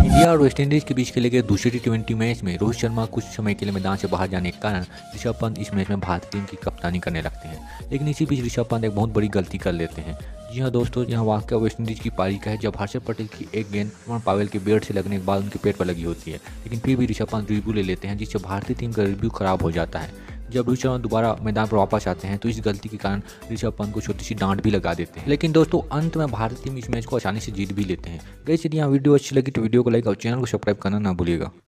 India और West Indies के बीच खेले गए दूसरे टी ट्वेंटी मैच में रोहित शर्मा कुछ समय के लिए मैदान से बाहर जाने के कारण ऋषभ पंत इस मैच में भारतीय टीम की कप्तानी करने लगते हैं। लेकिन इसी बीच ऋषभ पंत एक बहुत बड़ी गलती कर लेते हैं। जी हाँ दोस्तों, यहाँ वाक्य वेस्टइंडीज की पारी का है जब हर्षद पटेल की एक गेंद अमन पावेल के बेट से लगने के बाद उनके पेट पर लगी होती है। लेकिन फिर भी ऋषभ पंत रिव्यू ले लेते हैं, जिससे भारतीय टीम का रिव्यू खराब हो जाता है। जब ऋषभ पंत दोबारा मैदान पर वापस आते हैं तो इस गलती के कारण ऋषभ पंत को छोटी सी डांट भी लगा देते हैं। लेकिन दोस्तों, अंत में भारतीय टीम इस मैच को आसानी से जीत भी लेते हैं। गई यदि यहाँ वीडियो अच्छी लगी तो वीडियो को लाइक और चैनल को सब्सक्राइब करना ना भूलिएगा।